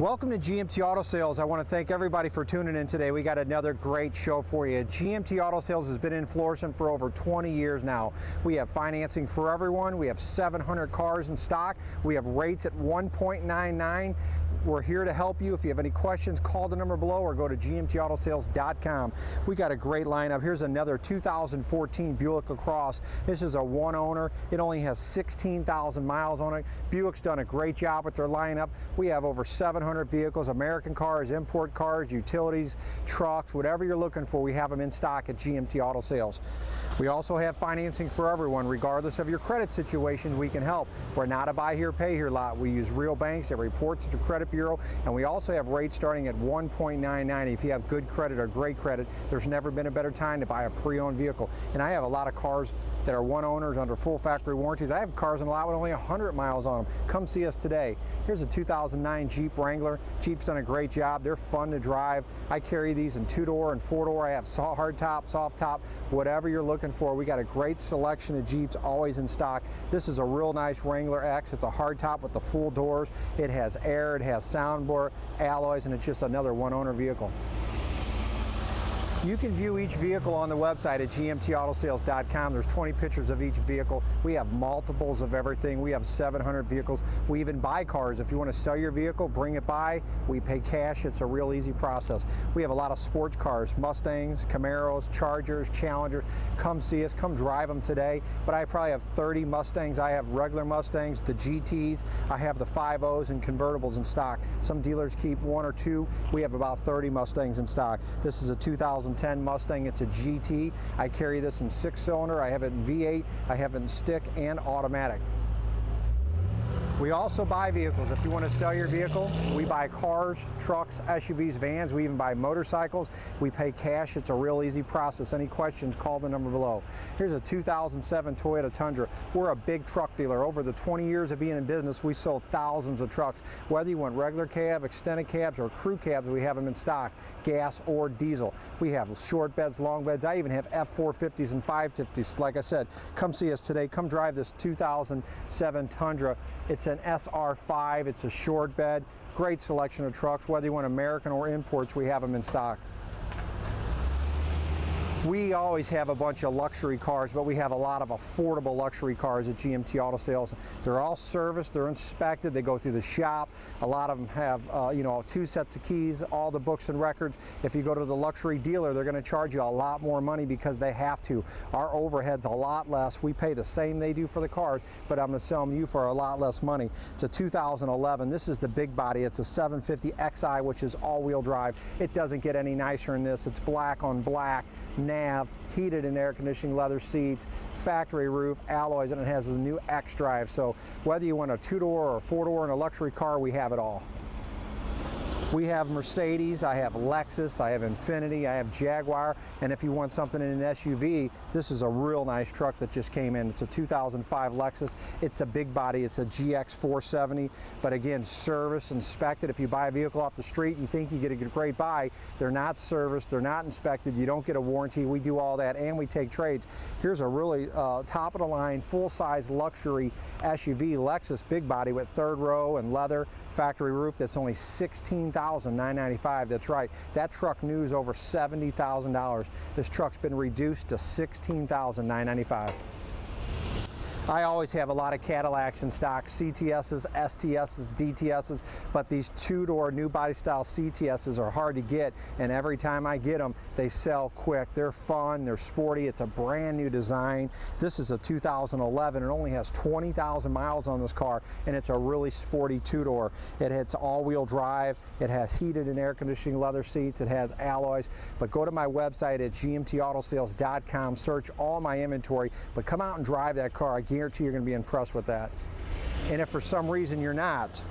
Welcome to GMT Auto Sales. I want to thank everybody for tuning in today. We got another great show for you. GMT Auto Sales has been in Florissant for over 20 years now. We have financing for everyone. We have 700 cars in stock. We have rates at 1.99. We're here to help you. If you have any questions, call the number below or go to gmtautosales.com. We got a great lineup. Here's another 2014 Buick LaCrosse. This is a one owner. It only has 16,000 miles on it. Buick's done a great job with their lineup. We have over 700 vehicles, American cars, import cars, utilities, trucks, whatever you're looking for, we have them in stock at GMT Auto Sales. We also have financing for everyone, regardless of your credit situation, we can help. We're not a buy here, pay here lot. We use real banks that report to the credit Bureau, and we also have rates starting at 1.99. If you have good credit or great credit, there's never been a better time to buy a pre-owned vehicle. And I have a lot of cars that are one owners under full factory warranties. I have cars in the lot with only 100 miles on them. Come see us today. Here's a 2009 Jeep Wrangler. Jeep's done a great job. They're fun to drive. I carry these in two-door and four-door. I have hard top, soft top, whatever you're looking for. We got a great selection of Jeeps always in stock. This is a real nice Wrangler X. It's a hard top with the full doors. It has air. It has soundbar alloys, and it's just another one owner vehicle. You can view each vehicle on the website at gmtautosales.com. There's 20 pictures of each vehicle. We have multiples of everything. We have 700 vehicles. We even buy cars. If you want to sell your vehicle, bring it by. We pay cash. It's a real easy process. We have a lot of sports cars, Mustangs, Camaros, Chargers, Challengers. Come see us. Come drive them today. But I probably have 30 Mustangs. I have regular Mustangs, the GTs. I have the 5.0s and convertibles in stock. Some dealers keep one or two. We have about 30 Mustangs in stock. This is a 2000 2010 Mustang. It's a GT. I carry this in six cylinder. I have it in V8. I have it in stick and automatic. We also buy vehicles. If you want to sell your vehicle, we buy cars, trucks, SUVs, vans. We even buy motorcycles. We pay cash. It's a real easy process. Any questions, call the number below. Here's a 2007 Toyota Tundra. We're a big truck dealer. Over the 20 years of being in business, we sold thousands of trucks. Whether you want regular cab, extended cabs, or crew cabs, we have them in stock, gas or diesel. We have short beds, long beds. I even have F450s and 550s. Like I said, come see us today. Come drive this 2007 Tundra. It's it's an SR5, it's a short bed, great selection of trucks, whether you want American or imports, we have them in stock. We always have a bunch of luxury cars, but we have a lot of affordable luxury cars at GMT Auto Sales. They're all serviced, they're inspected, they go through the shop. A lot of them have, uh, you know, two sets of keys, all the books and records. If you go to the luxury dealer, they're going to charge you a lot more money because they have to. Our overhead's a lot less. We pay the same they do for the cars, but I'm going to sell them you for a lot less money. It's a 2011. This is the big body. It's a 750 Xi, which is all-wheel drive. It doesn't get any nicer than this. It's black on black nav, heated and air conditioning leather seats, factory roof, alloys, and it has the new X drive. So whether you want a two-door or four-door in a luxury car, we have it all. We have Mercedes, I have Lexus, I have Infiniti, I have Jaguar, and if you want something in an SUV, this is a real nice truck that just came in. It's a 2005 Lexus. It's a big body, it's a GX 470, but again, service inspected. If you buy a vehicle off the street, you think you get a great buy, they're not serviced, they're not inspected, you don't get a warranty. We do all that, and we take trades. Here's a really uh, top of the line, full-size luxury SUV Lexus big body with third row and leather, factory roof that's only 16,000 $16,995. That's right. That truck new is over $70,000. This truck's been reduced to $16,995. I always have a lot of Cadillacs in stock, CTSs, STSs, DTSs, but these two-door new body style CTSs are hard to get, and every time I get them, they sell quick. They're fun, they're sporty, it's a brand new design. This is a 2011, it only has 20,000 miles on this car, and it's a really sporty two-door. It has all-wheel drive, it has heated and air conditioning leather seats, it has alloys, but go to my website at gmtautosales.com, search all my inventory, but come out and drive that car guarantee you're going to be impressed with that. And if for some reason you're not,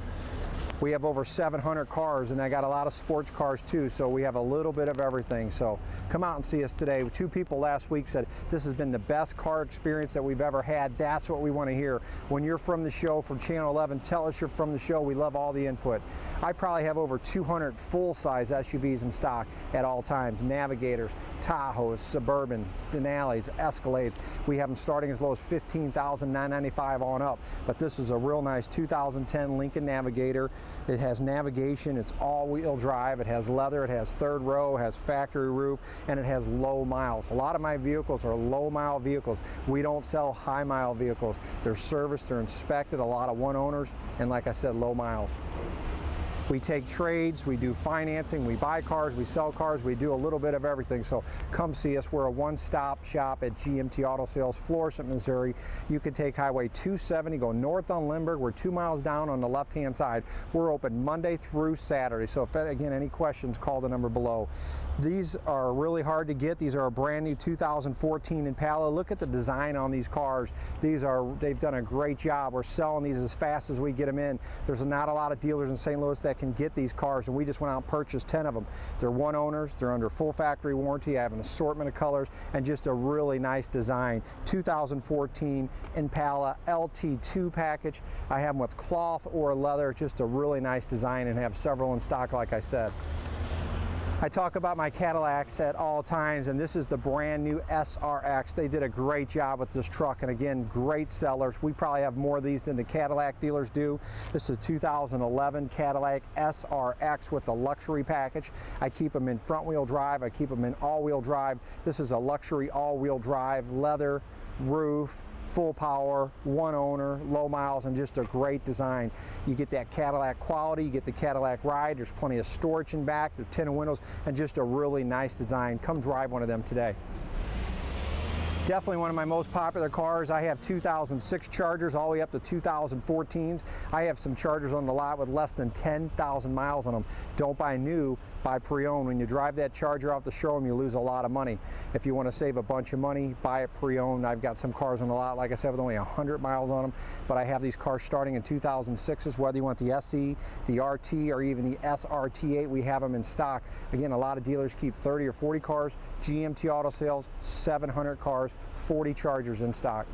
we have over 700 cars and I got a lot of sports cars too so we have a little bit of everything. So come out and see us today. Two people last week said this has been the best car experience that we've ever had. That's what we want to hear. When you're from the show from channel 11 tell us you're from the show. We love all the input. I probably have over 200 full-size SUVs in stock at all times. Navigators Tahoes Suburbans Denali's Escalades. We have them starting as low as 15,995 on up. But this is a real nice 2010 Lincoln Navigator It has navigation, it's all-wheel drive, it has leather, it has third row, it has factory roof, and it has low miles. A lot of my vehicles are low mile vehicles. We don't sell high mile vehicles. They're serviced, they're inspected, a lot of one owners, and like I said, low miles. We take trades, we do financing, we buy cars, we sell cars, we do a little bit of everything. So come see us. We're a one-stop shop at GMT Auto Sales, Florissant, Missouri. You can take Highway 270, go north on Lindbergh. We're two miles down on the left-hand side. We're open Monday through Saturday. So if, again, any questions, call the number below. These are really hard to get. These are a brand new 2014 Impala. Look at the design on these cars. These are, they've done a great job. We're selling these as fast as we get them in. There's not a lot of dealers in St. Louis that that can get these cars, and we just went out and purchased 10 of them. They're one owners, they're under full factory warranty, I have an assortment of colors, and just a really nice design. 2014 Impala LT2 package. I have them with cloth or leather, just a really nice design, and have several in stock, like I said. I talk about my Cadillacs at all times, and this is the brand new SRX. They did a great job with this truck, and again, great sellers. We probably have more of these than the Cadillac dealers do. This is a 2011 Cadillac SRX with the luxury package. I keep them in front wheel drive. I keep them in all wheel drive. This is a luxury all wheel drive, leather, roof, full power, one owner, low miles, and just a great design. You get that Cadillac quality, you get the Cadillac ride, there's plenty of storage in back, there's tinted windows, and just a really nice design. Come drive one of them today. Definitely one of my most popular cars. I have 2006 Chargers all the way up to 2014s. I have some Chargers on the lot with less than 10,000 miles on them. Don't buy new, buy pre-owned. When you drive that Charger off the showroom, you lose a lot of money. If you want to save a bunch of money, buy it pre-owned. I've got some cars on the lot, like I said, with only 100 miles on them, but I have these cars starting in 2006s, whether you want the SE, the RT, or even the SRT8, we have them in stock. Again, a lot of dealers keep 30 or 40 cars. GMT Auto Sales, 700 cars, 40 Chargers in stock.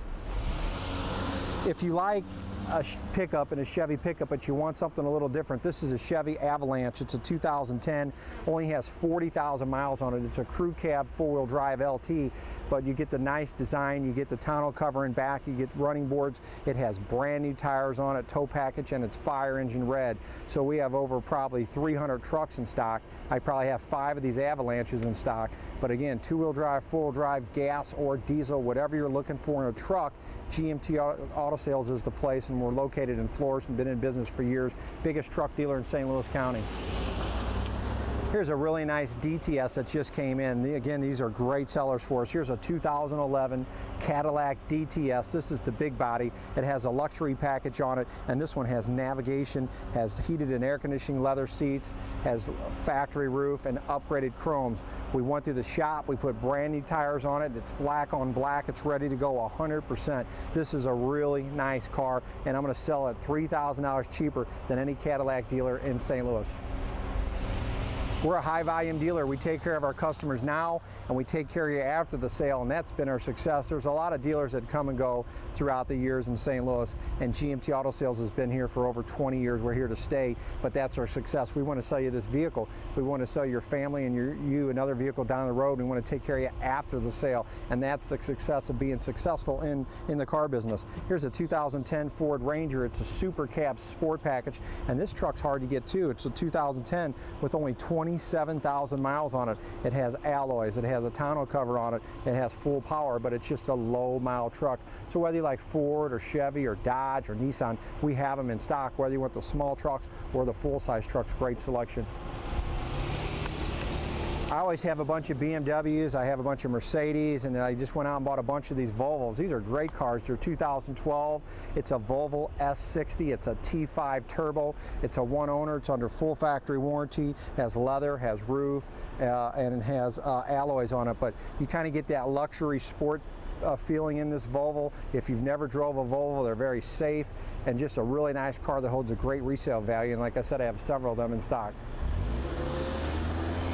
If you like a pickup and a Chevy pickup, but you want something a little different. This is a Chevy Avalanche. It's a 2010, only has 40,000 miles on it. It's a crew cab four-wheel drive LT, but you get the nice design, you get the tonneau cover in back, you get running boards. It has brand new tires on it, tow package, and it's fire engine red. So we have over probably 300 trucks in stock. I probably have five of these Avalanches in stock. But again, two-wheel drive, four-wheel drive, gas or diesel, whatever you're looking for in a truck, GMT Auto Sales is the place. And we're located in Florissant, been in business for years, biggest truck dealer in St. Louis County. Here's a really nice DTS that just came in. Again, these are great sellers for us. Here's a 2011 Cadillac DTS. This is the big body. It has a luxury package on it, and this one has navigation, has heated and air conditioning leather seats, has factory roof, and upgraded chromes. We went through the shop. We put brand new tires on it. It's black on black. It's ready to go 100%. This is a really nice car, and I'm going to sell it $3,000 cheaper than any Cadillac dealer in St. Louis. We're a high volume dealer. We take care of our customers now and we take care of you after the sale and that's been our success. There's a lot of dealers that come and go throughout the years in St. Louis and GMT Auto Sales has been here for over 20 years. We're here to stay, but that's our success. We want to sell you this vehicle. We want to sell your family and your, you another vehicle down the road. We want to take care of you after the sale and that's the success of being successful in, in the car business. Here's a 2010 Ford Ranger. It's a super cab sport package and this truck's hard to get too. It's a 2010 with only 20 27,000 miles on it. It has alloys, it has a tonneau cover on it, it has full power, but it's just a low mile truck. So whether you like Ford or Chevy or Dodge or Nissan, we have them in stock. Whether you want the small trucks or the full size trucks, great selection. I always have a bunch of BMWs, I have a bunch of Mercedes, and I just went out and bought a bunch of these Volvos. These are great cars. They're 2012. It's a Volvo S60. It's a T5 turbo. It's a one owner. It's under full factory warranty. Has leather, has roof, uh, and it has uh, alloys on it. But you kind of get that luxury sport uh, feeling in this Volvo. If you've never drove a Volvo, they're very safe and just a really nice car that holds a great resale value. And like I said, I have several of them in stock.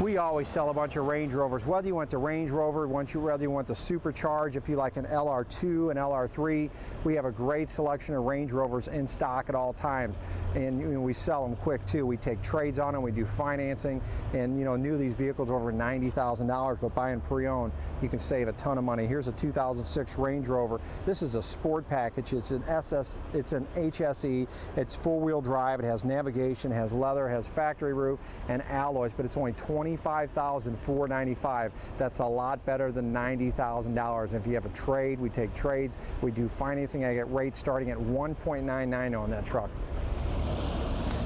We always sell a bunch of Range Rovers. Whether you want the Range Rover, whether you want the Supercharge, if you like an LR2, an LR3, we have a great selection of Range Rovers in stock at all times, and you know, we sell them quick too. We take trades on them, we do financing, and you know, new these vehicles over ninety thousand dollars, but buying pre-owned, you can save a ton of money. Here's a 2006 Range Rover. This is a sport package. It's an SS, it's an HSE. It's four-wheel drive. It has navigation, it has leather, it has factory roof, and alloys, but it's only 20 $25,495. That's a lot better than $90,000. If you have a trade, we take trades. We do financing. I get rates starting at 1.99 on that truck.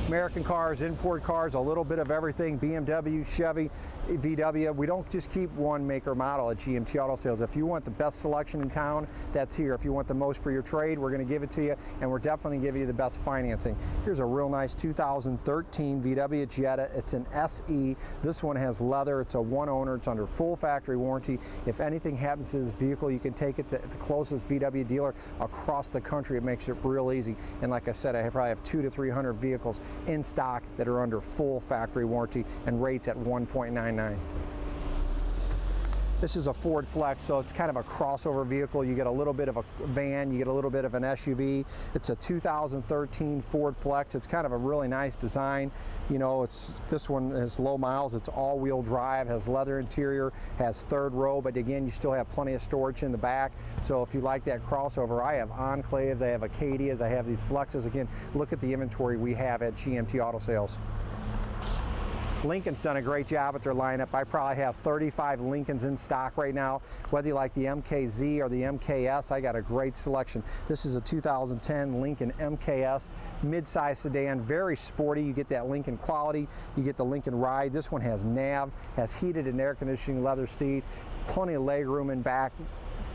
American cars, import cars, a little bit of everything, BMW, Chevy, VW. We don't just keep one maker model at GMT Auto Sales. If you want the best selection in town, that's here. If you want the most for your trade, we're going to give it to you, and we're definitely give you the best financing. Here's a real nice 2013 VW Jetta. It's an SE. This one has leather. It's a one owner. It's under full factory warranty. If anything happens to this vehicle, you can take it to the closest VW dealer across the country. It makes it real easy. And like I said, I probably have two to 300 vehicles in stock that are under full factory warranty and rates at 1.99. This is a Ford Flex, so it's kind of a crossover vehicle. You get a little bit of a van, you get a little bit of an SUV. It's a 2013 Ford Flex. It's kind of a really nice design. You know, it's this one is low miles. It's all-wheel drive, has leather interior, has third row, but again, you still have plenty of storage in the back. So if you like that crossover, I have Enclaves, I have Acadias, I have these Flexes. Again, look at the inventory we have at GMT Auto Sales. Lincoln's done a great job with their lineup. I probably have 35 Lincolns in stock right now. Whether you like the MKZ or the MKS, I got a great selection. This is a 2010 Lincoln MKS, mid-size sedan, very sporty. You get that Lincoln quality, you get the Lincoln ride. This one has nav, has heated and air conditioning leather seats, plenty of leg room in back,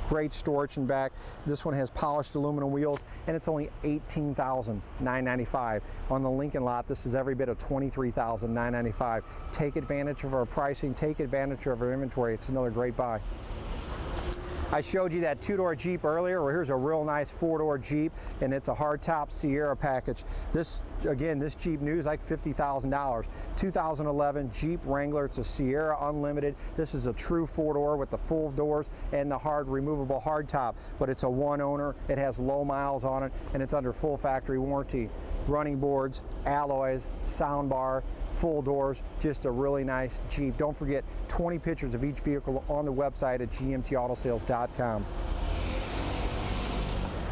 great storage in back. This one has polished aluminum wheels and it's only $18,995. On the Lincoln lot, this is every bit of $23,995. Take advantage of our pricing, take advantage of our inventory. It's another great buy. I showed you that two-door Jeep earlier. Well, here's a real nice four-door Jeep, and it's a hardtop Sahara package. This, again, this Jeep new is like $50,000. 2011 Jeep Wrangler. It's a Sahara Unlimited. This is a true four-door with the full doors and the hard removable hardtop, but it's a one-owner. It has low miles on it, and it's under full factory warranty. Running boards, alloys, sound bar, full doors, just a really nice Jeep. Don't forget 20 pictures of each vehicle on the website at gmtautosales.com www.thebrandonbrown.com.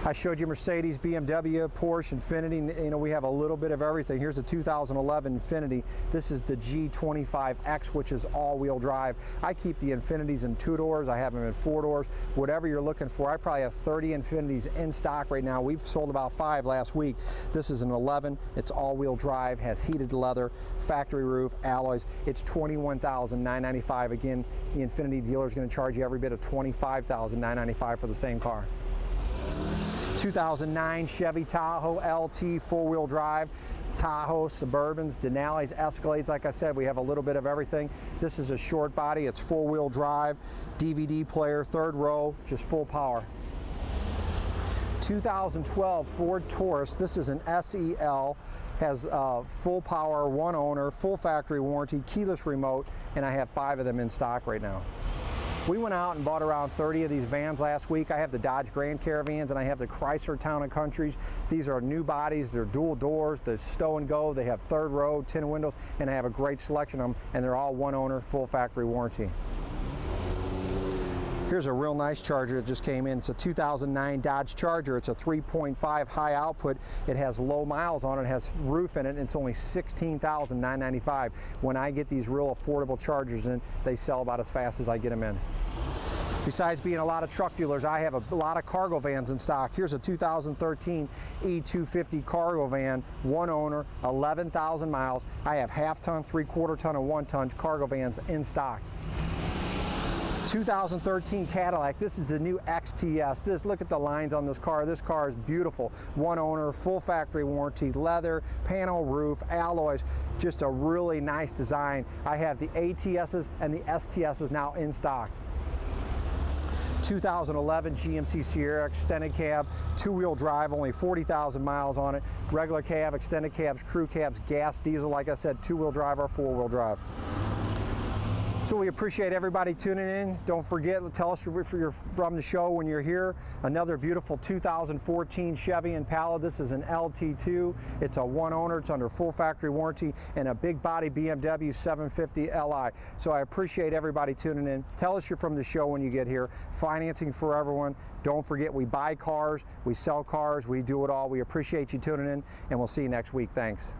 I showed you Mercedes, BMW, Porsche, Infiniti. You know, we have a little bit of everything. Here's a 2011 Infiniti. This is the G25X, which is all-wheel drive. I keep the Infinitis in two doors. I have them in four doors. Whatever you're looking for, I probably have 30 Infinitis in stock right now. We've sold about five last week. This is an 11. It's all-wheel drive, has heated leather, factory roof, alloys. It's $21,995. Again, the Infiniti dealer is going to charge you every bit of $25,995 for the same car. 2009 Chevy Tahoe LT four-wheel drive. Tahoe, Suburbans, Denali's, Escalades. Like I said, we have a little bit of everything. This is a short body. It's four-wheel drive, DVD player, third row, just full power. 2012 Ford Taurus. This is an SEL. Has uh, full power, one owner, full factory warranty, keyless remote, and I have five of them in stock right now. We went out and bought around 30 of these vans last week. I have the Dodge Grand Caravans and I have the Chrysler Town and Countries. These are new bodies, they're dual doors, the stow and go, they have third row, tinted windows, and I have a great selection of them, and they're all one owner, full factory warranty. Here's a real nice Charger that just came in. It's a 2009 Dodge Charger. It's a 3.5 high output. It has low miles on it. It has roof in it. And it's only $16,995. When I get these real affordable Chargers in, they sell about as fast as I get them in. Besides being a lot of truck dealers, I have a lot of cargo vans in stock. Here's a 2013 E250 cargo van, one owner, 11,000 miles. I have half ton, three quarter ton, and one ton cargo vans in stock. 2013 Cadillac. This is the new XTS. This look at the lines on this car. This car is beautiful. One owner, full factory warranty, leather, panel roof, alloys. Just a really nice design. I have the ATSs and the STSs now in stock. 2011 GMC Sierra extended cab, two-wheel drive, only 40,000 miles on it. Regular cab, extended cabs, crew cabs, gas, diesel, like I said, two-wheel drive or four-wheel drive. So we appreciate everybody tuning in. Don't forget, tell us if you're from the show when you're here. Another beautiful 2014 Chevy Impala. This is an LT2. It's a one owner. It's under full factory warranty and a big body BMW 750 Li. So I appreciate everybody tuning in. Tell us you're from the show when you get here. Financing for everyone. Don't forget, we buy cars, we sell cars, we do it all. We appreciate you tuning in, and we'll see you next week. Thanks.